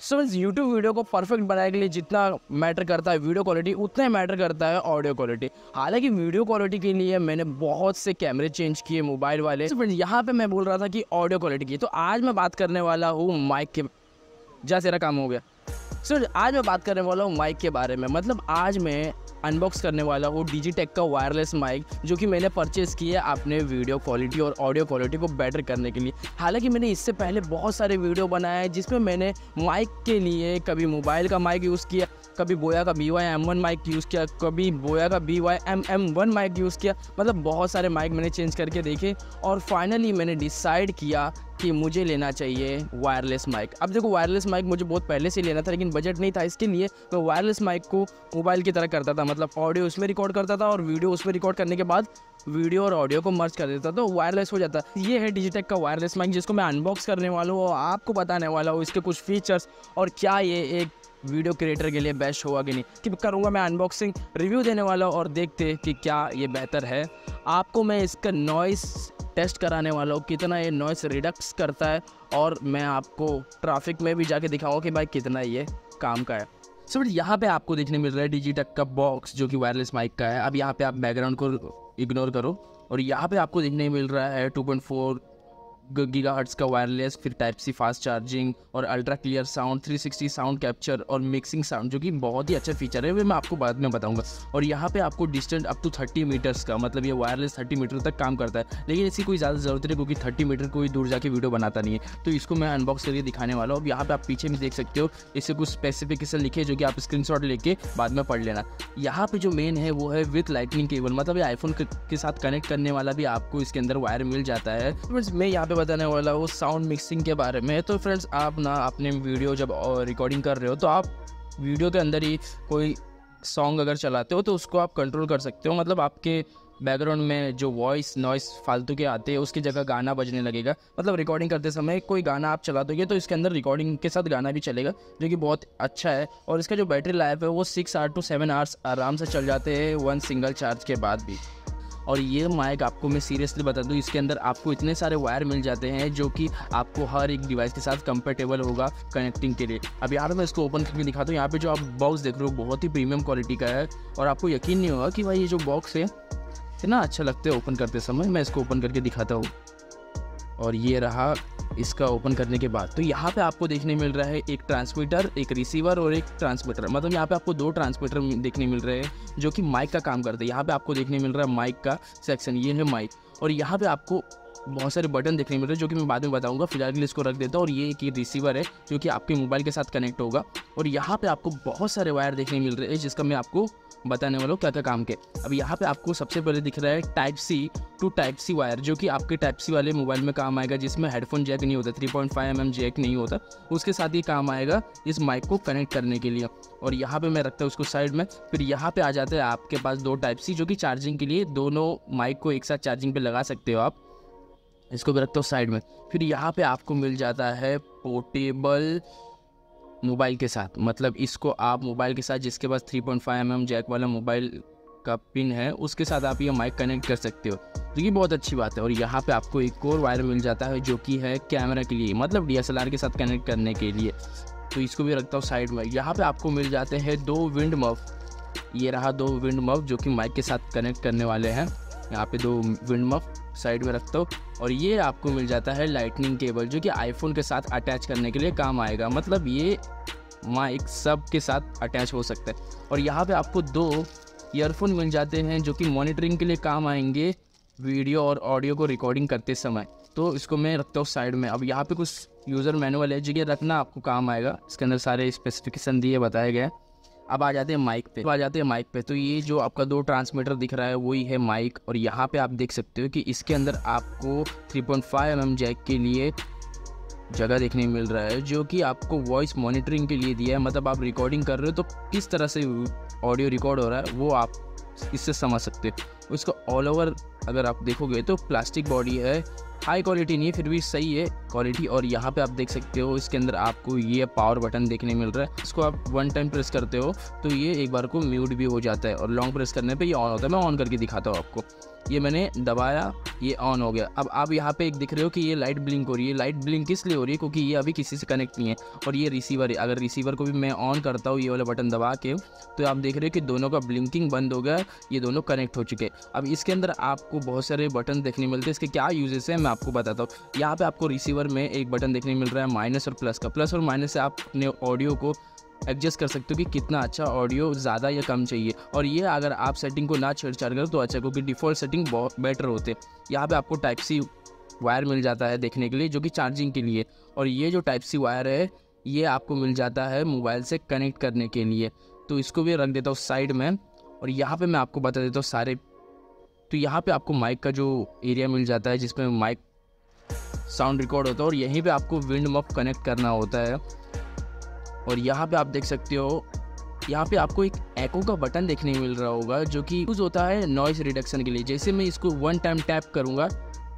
सो इस YouTube video को perfect बनाने के लिए जितना मैटर करता है वीडियो क्वालिटी उतना ही मैटर करता है ऑडियो क्वालिटी हालाँकि वीडियो क्वालिटी के लिए मैंने बहुत से कैमरे चेंज किए मोबाइल वाले. So फ्रेंड्स यहाँ पे मैं बोल रहा था कि ऑडियो क्वालिटी की. तो आज मैं बात करने वाला हूँ माइक के जैसे काम हो गया. सो so, आज मैं बात करने वाला हूँ माइक के बारे में। मतलब आज मैं अनबॉक्स करने वाला हूँ टेक का वायरलेस माइक जो कि मैंने परचेज़ किया है अपने वीडियो क्वालिटी और ऑडियो क्वालिटी को बेटर करने के लिए। हालाँकि मैंने इससे पहले बहुत सारे वीडियो बनाए हैं जिसमें मैंने माइक के लिए कभी मोबाइल का माइक यूज़ किया कभी बोया का B Y M one mic use किया, कभी बोया का B Y M M one mic use किया। मतलब बहुत सारे माइक मैंने चेंज करके देखे और फाइनली मैंने डिसाइड किया कि मुझे लेना चाहिए वायरलेस माइक अब देखो वायरलेस माइक मुझे बहुत पहले से लेना था, लेकिन बजट नहीं था इसके लिए। मैं वायरलेस माइक को मोबाइल की तरह करता था मतलब ऑडियो उसमें रिकॉर्ड करता था और वीडियो उसमें रिकॉर्ड करने के बाद वीडियो और ऑडियो को मर्ज कर देता तो वायरलेस हो जाता। ये है डिजिटेक का वायरलेस माइक जिसको मैं अनबॉक्स करने वाला हूँ और आपको बताने वाला हूँ इसके कुछ फीचर्स और क्या ये एक वीडियो क्रिएटर के लिए बेस्ट होगा कि नहीं? कि करूँगा मैं अनबॉक्सिंग रिव्यू देने वाला और देखते कि क्या ये बेहतर है। आपको मैं इसका नॉइस टेस्ट कराने वाला हूँ कितना ये नॉइस रिडक्स करता है और मैं आपको ट्रैफ़िक में भी जाके दिखाऊँगा कि भाई कितना ये काम का है। सो so, यहाँ पे आपको देखने मिल रहा है डिजिटक का बॉक्स जो कि वायरलेस माइक का है। अब यहाँ पे आप बैकग्राउंड को इग्नोर करो और यहाँ पे आपको देखने मिल रहा है 2.4 गीगा हर्ट्स का वायरलेस फिर टाइप सी फास्ट चार्जिंग और ultra clear sound 360 sound capture और मिक्सिंग साउंड जो कि बहुत ही अच्छा फीचर है, वो मैं आपको बाद में बताऊँगा। और यहाँ पे आपको डिस्टेंस अप टू 30 मीटर्स का मतलब ये वायरलेस 30 मीटर तक काम करता है। लेकिन इसकी कोई ज़्यादा ज़रूरत नहीं, क्योंकि थर्टी मीटर कोई दूर जाके वीडियो बनाता नहीं है। तो इसको मैं अनबॉक्स करके दिखाने वाला हूँ। अब यहाँ पर आप पीछे भी देख सकते हो इससे कुछ स्पेसिफिकेशन लिखे, जो कि आप स्क्रीन लेके बाद में पढ़ लेना। यहाँ पर जो मेन है, वो है विथ लाइटनिंग केबल मतलब ये आईफोन के साथ कनेक्ट करने वाला भी आपको इसके अंदर वायर मिल जाता है। मैं यहाँ पे बताने वाला हूँ साउंड मिक्सिंग के बारे में। तो फ्रेंड्स आप ना अपने वीडियो जब रिकॉर्डिंग कर रहे हो तो आप वीडियो के अंदर ही कोई सॉन्ग अगर चलाते हो तो उसको आप कंट्रोल कर सकते हो। मतलब आपके बैकग्राउंड में जो वॉइस नॉइस फालतू के आते हैं, उसकी जगह गाना बजने लगेगा। मतलब रिकॉर्डिंग करते समय कोई गाना आप चला दोगे तो इसके अंदर रिकॉर्डिंग के साथ गाना भी चलेगा, जो कि बहुत अच्छा है। और इसका जो बैटरी लाइफ है, वो six hour to seven hours आराम से चल जाते हैं वन सिंगल चार्ज के बाद भी। और ये माइक आपको मैं सीरियसली बता दूँ, इसके अंदर आपको इतने सारे वायर मिल जाते हैं जो कि आपको हर एक डिवाइस के साथ कंपेटेबल होगा कनेक्टिंग के लिए। अब यार मैं इसको ओपन करके दिखाता हूँ। यहाँ पे जो आप बॉक्स देख रहे हो, बहुत ही प्रीमियम क्वालिटी का है और आपको यकीन नहीं होगा कि भाई ये जो बॉक्स है, इतना अच्छा लगता है ओपन करते समय। मैं इसको ओपन करके दिखाता हूँ। और ये रहा इसका ओपन करने के बाद। तो यहाँ पे आपको देखने मिल रहा है एक ट्रांसमीटर, एक रिसीवर और एक ट्रांसमीटर। मतलब यहाँ पे आपको दो ट्रांसमीटर देखने मिल रहे हैं जो कि माइक का काम करते हैं। यहाँ पे आपको देखने मिल रहा है माइक का सेक्शन। ये है माइक। और यहाँ पे आपको बहुत सारे बटन देखने मिल रहे हैं जो कि मैं बाद में बताऊँगा। फ़िलहाल के लिए इसको रख देता हूँ और ये एक रिसीवर है जो कि आपके मोबाइल के साथ कनेक्ट होगा। और यहाँ पे आपको बहुत सारे वायर देखने मिल रहे हैं जिसका मैं आपको बताने वाला क्या क्या काम के। अब यहाँ पे आपको सबसे पहले दिख रहा है type C to type C wire जो कि आपके टाइप सी वाले मोबाइल में काम आएगा, जिसमें हेडफोन जैक नहीं होता three point five M jack नहीं होता। उसके साथ ही काम आएगा इस माइक को कनेक्ट करने के लिए। और यहाँ पे मैं रखता हूँ उसको साइड में, फिर यहाँ पे आ जाते हैं आपके पास दो टाइप सी जो कि चार्जिंग के लिए दोनों माइक को एक साथ चार्जिंग पे लगा सकते हो आप। इसको भी रखता हूँ साइड में। फिर यहाँ पे आपको मिल जाता है पोर्टेबल मोबाइल के साथ। मतलब इसको आप मोबाइल के साथ, जिसके पास 3.5 पॉइंट mm जैक वाला मोबाइल का पिन है, उसके साथ आप ये माइक कनेक्ट कर सकते हो। तो ये बहुत अच्छी बात है और यहाँ पे आपको एक और वायर मिल जाता है, जो कि है कैमरा के लिए मतलब डीएसएलआर के साथ कनेक्ट करने के लिए। तो इसको भी रखता हूँ साइड में। यहाँ पे आपको मिल जाते हैं दो विंड मफ ये रहा दो विंड मफ जो कि माइक के साथ कनेक्ट करने वाले हैं। यहाँ पे दो विंड मफ साइड में रखता हूँ और ये आपको मिल जाता है लाइटनिंग केबल जो कि आईफोन के साथ अटैच करने के लिए काम आएगा। मतलब ये माइक सब के साथ अटैच हो सकता है। और यहाँ पे आपको दो ईयरफोन मिल जाते हैं, जो कि मॉनिटरिंग के लिए काम आएँगे वीडियो और ऑडियो को रिकॉर्डिंग करते समय। तो इसको मैं रखता हूँ साइड में। अब यहाँ पे कुछ यूज़र मैनुअल है, जो कि रखना आपको काम आएगा। इसके अंदर सारे स्पेसिफिकेशन दिए बताए गए अब आ जाते हैं माइक पे। आ जाते हैं माइक पे। तो ये जो आपका दो ट्रांसमीटर दिख रहा है, वही है माइक और यहाँ पे आप देख सकते हो कि इसके अंदर आपको 3.5 पॉइंट जैक के लिए जगह देखने मिल रहा है, जो कि आपको वॉइस मॉनिटरिंग के लिए दिया है। मतलब आप रिकॉर्डिंग कर रहे हो तो किस तरह से ऑडियो रिकॉर्ड हो रहा है, वो आप इससे समझ सकते हो। उसको ऑल ओवर अगर आप देखोगे तो प्लास्टिक बॉडी है हाई क्वालिटी नहीं है फिर भी सही है क्वालिटी। और यहाँ पे आप देख सकते हो, इसके अंदर आपको ये पावर बटन देखने मिल रहा है। इसको आप वन टाइम प्रेस करते हो तो ये एक बार को म्यूट भी हो जाता है। और लॉन्ग प्रेस करने पे ये ऑन होता है। मैं ऑन करके दिखाता हूँ आपको। ये मैंने दबाया ये ऑन हो गया। अब आप यहाँ पे एक दिख रहे हो कि ये लाइट ब्लिंक हो रही है। लाइट ब्लिंक किस लिए हो रही है? क्योंकि ये अभी किसी से कनेक्ट नहीं है। और ये रिसीवर है। अगर रिसीवर को भी मैं ऑन करता हूँ, ये वाला बटन दबा के तो आप देख रहे हो कि दोनों का ब्लिंकिंग बंद हो गया। ये दोनों कनेक्ट हो चुके। अब इसके अंदर आपको बहुत सारे बटन देखने मिलते हैं। इसके क्या यूजेस हैं, मैं आपको बताता हूँ। यहाँ पर आपको रिसीवर में एक बटन देखने मिल रहा है। माइनस और प्लस का। प्लस और माइनस से आप अपने ऑडियो को एडजस्ट कर सकते हो कि कितना अच्छा ऑडियो ज़्यादा या कम चाहिए। और ये अगर आप सेटिंग को ना छेड़छाड़ करो तो अच्छा क्योंकि डिफ़ॉल्ट सेटिंग बहुत बेटर होते। यहाँ पे आपको टाइप सी वायर मिल जाता है देखने के लिए, जो कि चार्जिंग के लिए। और ये जो टाइप सी वायर है, ये आपको मिल जाता है मोबाइल से कनेक्ट करने के लिए। तो इसको भी रख देता हूँ साइड में। और यहाँ पे मैं आपको बता देता हूँ सारे। तो यहाँ पे आपको माइक का जो एरिया मिल जाता है, जिसमें माइक साउंड रिकॉर्ड होता है, और यहीं पे आपको विंड मप कनेक्ट करना होता है। और यहाँ पे आप देख सकते हो, यहाँ पे आपको एक एको का बटन देखने मिल रहा होगा, जो कि यूज़ होता है नॉइस रिडक्शन के लिए। जैसे मैं इसको वन टाइम टैप करूँगा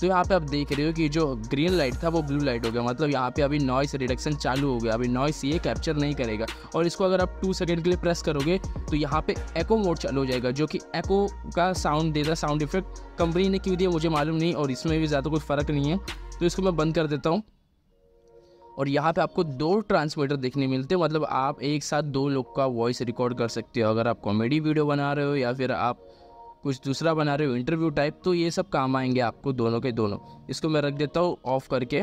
तो यहाँ पे आप देख रहे हो कि जो ग्रीन लाइट था, वो ब्लू लाइट हो गया। मतलब यहाँ पे अभी नॉइस रिडक्शन चालू हो गया। अभी नॉइस ये कैप्चर नहीं करेगा। और इसको अगर आप टू सेकेंड के लिए प्रेस करोगे तो यहाँ पे एको मोड चालू हो जाएगा, जो कि एको का साउंड देता साउंड इफ़ेक्ट कंपनी ने क्यों दिया, मुझे मालूम नहीं, और इसमें भी ज़्यादा कोई फ़र्क नहीं है। तो इसको मैं बंद कर देता हूँ। और यहाँ पे आपको दो ट्रांसमीटर देखने मिलते हैं। मतलब आप एक साथ दो लोग का वॉइस रिकॉर्ड कर सकते हो। अगर आप कॉमेडी वीडियो बना रहे हो या फिर आप कुछ दूसरा बना रहे हो इंटरव्यू टाइप तो ये सब काम आएँगे आपको दोनों के दोनों। इसको मैं रख देता हूँ ऑफ़ करके।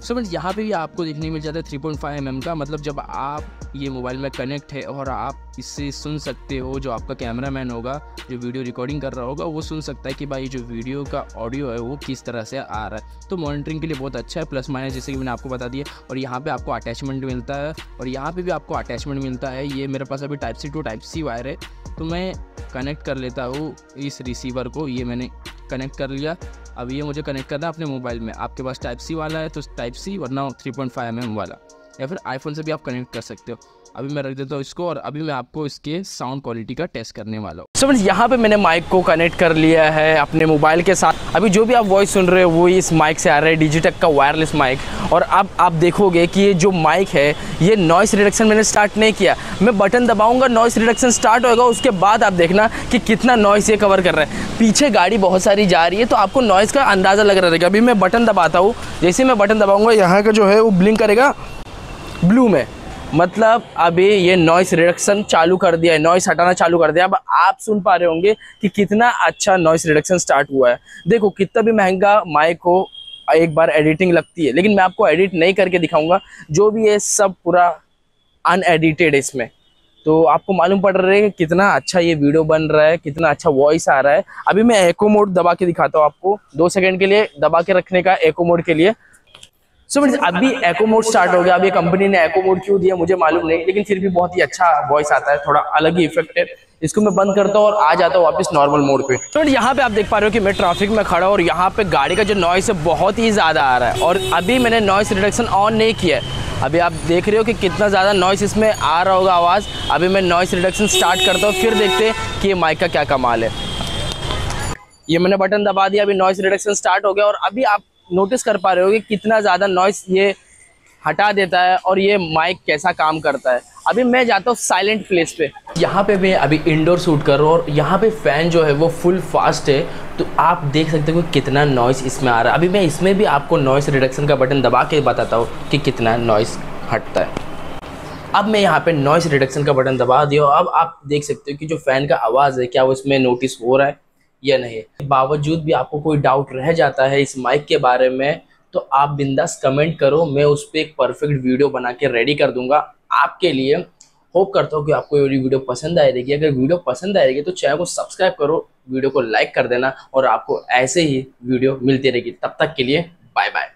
सो फ्रेंड्स यहाँ पे भी आपको देखने मिल जाता है थ्री पॉइंट फाइव एम का। मतलब जब आप ये मोबाइल में कनेक्ट है और आप इससे सुन सकते हो, जो आपका कैमरा मैन होगा, जो वीडियो रिकॉर्डिंग कर रहा होगा, वो सुन सकता है कि भाई जो वीडियो का ऑडियो है, वो किस तरह से आ रहा है। तो मॉनिटरिंग के लिए बहुत अच्छा है प्लस माइनस जैसे कि मैंने आपको बता दिया। और यहाँ पर आपको अटैचमेंट मिलता है, और यहाँ पर भी आपको अटैचमेंट मिलता है। ये मेरे पास अभी type C to type C wire है। तो मैं कनेक्ट कर लेता हूँ इस रिसीवर को। ये मैंने कनेक्ट कर लिया। अब ये मुझे कनेक्ट करना है अपने मोबाइल में। आपके पास टाइप सी वाला है तो टाइप सी वरना थ्री पॉइंट फाइव एम वाला। या फिर आईफोन से भी आप कनेक्ट कर सकते हो। अभी मैं रख देता हूँ इसको और अभी मैं आपको इसके साउंड क्वालिटी का टेस्ट करने वाला हूँ। सो फ्रेंड्स यहाँ पे मैंने माइक को कनेक्ट कर लिया है अपने मोबाइल के साथ। अभी जो भी आप वॉइस सुन रहे हो, वो इस माइक से आ रहा है डिजिटेक का वायरलेस माइक और अब आप देखोगे कि ये जो माइक है, ये नॉइस रिडक्शन मैंने स्टार्ट नहीं किया। मैं बटन दबाऊँगा नॉइस रिडक्शन स्टार्ट होगा उसके बाद आप देखना कि कितना नॉइस ये कवर कर रहा है। पीछे गाड़ी बहुत सारी जा रही है तो आपको नॉइस का अंदाज़ा लग रहा है अभी मैं बटन दबाता हूँ। जैसे मैं बटन दबाऊँगा, यहाँ का जो है, वो ब्लिंक करेगा ब्लू में। मतलब अभी ये नॉइस रिडक्शन चालू कर दिया है नॉइस हटाना चालू कर दिया अब आप सुन पा रहे होंगे कि कितना अच्छा नॉइस रिडक्शन स्टार्ट हुआ है। देखो, कितना भी महँगा माइक हो, एक बार एडिटिंग लगती है, लेकिन मैं आपको एडिट नहीं करके दिखाऊँगा। जो भी है सब पूरा अनएडिटेड है इसमें। तो आपको मालूम पड़ रहा है कि कितना अच्छा ये वीडियो बन रहा है, कितना अच्छा वॉइस आ रहा है। अभी मैं एको मोड दबा के दिखाता हूँ आपको। दो सेकंड के लिए दबा के रखने का एको मोड के लिए। सो so, मीन अभी एको मोड स्टार्ट हो गया अभी कंपनी ने एको मोड क्यों दिया मुझे मालूम नहीं लेकिन फिर भी बहुत ही अच्छा वॉइस आता है थोड़ा अलग ही इफ़ेक्ट है। इसको मैं बंद करता हूँ और आ जाता हूँ वापस नॉर्मल मोड पे। तो यहाँ पे आप देख पा रहे हो कि मैं ट्रैफ़िक में खड़ा हूँ और यहाँ पे गाड़ी का जो नॉइस है बहुत ही ज़्यादा आ रहा है। और अभी मैंने नॉइस रिडक्शन ऑन नहीं किया है। अभी आप देख रहे हो कि कितना ज़्यादा नॉइस इसमें आ रहा होगा आवाज़। अभी मैं नॉइस रिडक्शन स्टार्ट करता हूँ फिर देखते हैं कि ये माइक का क्या कमाल है। ये मैंने बटन दबा दिया अभी नॉइस रिडक्शन स्टार्ट हो गया और अभी आप नोटिस कर पा रहे हो कि कितना ज़्यादा नॉइस ये हटा देता है और ये माइक कैसा काम करता है। अभी मैं जाता हूँ साइलेंट प्लेस पे। यहाँ पे मैं अभी इंडोर शूट कर रहा हूँ और यहाँ पे फ़ैन जो है वो फुल फास्ट है। तो आप देख सकते हो कि कितना नॉइस इसमें आ रहा है। अभी मैं इसमें भी आपको नॉइस रिडक्शन का बटन दबा के बताता हूँ कि कितना नॉइस हटता है। अब मैं यहाँ पे नॉइस रिडक्शन का बटन दबा दिया अब आप देख सकते हो कि जो फ़ैन का आवाज़ है, क्या वो इसमें नोटिस हो रहा है? या नहीं। बावजूद भी आपको कोई डाउट रह जाता है इस माइक के बारे में तो आप बिंदास कमेंट करो, मैं उस पर एक परफेक्ट वीडियो बना के रेडी कर दूँगा आपके लिए। होप करता हूँ कि आपको ये वीडियो पसंद आएगी अगर वीडियो पसंद आएगी तो चैनल को सब्सक्राइब करो वीडियो को लाइक कर देना और आपको ऐसे ही वीडियो मिलती रहेगी। तब तक के लिए बाय बाय